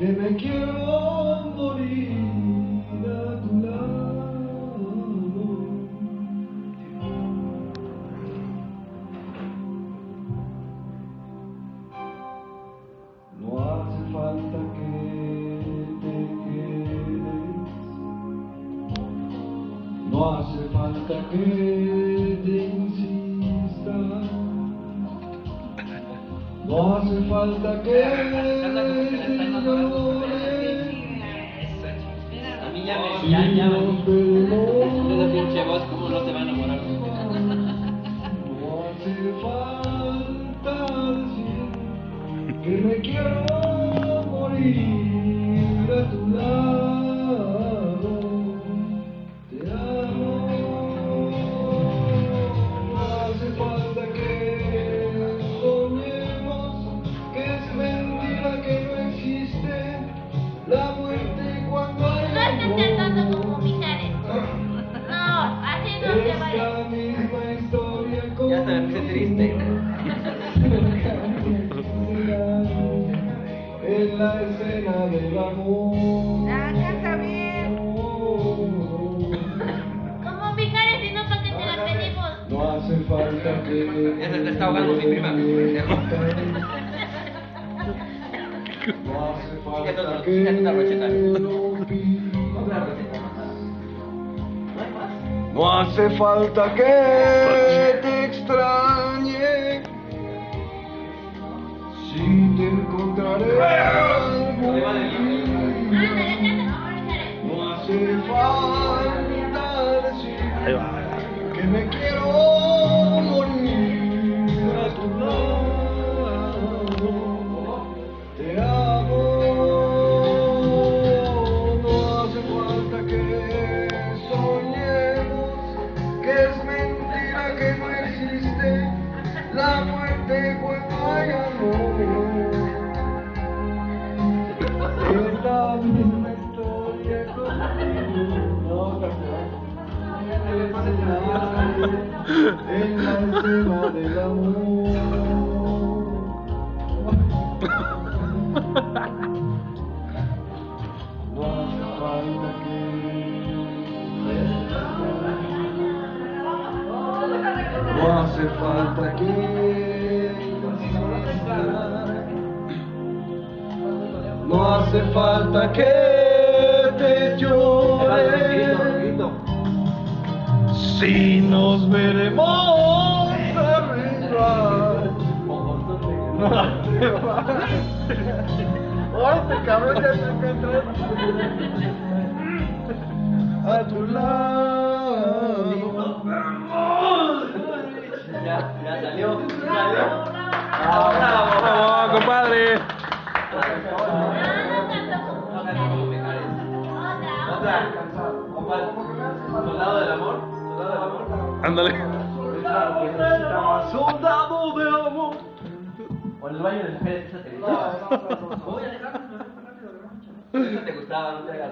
que me quiero morir a tu lado. No hace falta que te quedes, no hace falta que te no hace falta que. A mí ya me, ya, ya la muerte cuando hay No amor. cantando como Mijares. No, así no se Es vale. la misma historia Ya se me puse triste. En la escena del amor. Ah, canta bien. Como Mijares, si no, ¿para qué te la pedimos? No hace falta que. Ya se te está ahogando mi prima, No hace falta que te extrañe. Es mentira que no existe la muerte cuando hay amor. Es la misma historia contigo. No, En la escena del amor. Hace falta que. No hace falta que te llore. Si nos veremos arriba. Ay, te cabrón, ya se encuentra. A tu lado. Ya, ya salió. Salió. Bravo, bravo. ¡Bravo, compadre! Otra. Soldado del amor. Soldado del amor. Ándale. Soldado de amor. O en el baño de mujeres, esa te gustaba. Voy a dejar. Esa te gustaba, no te hagas.